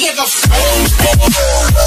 give a f-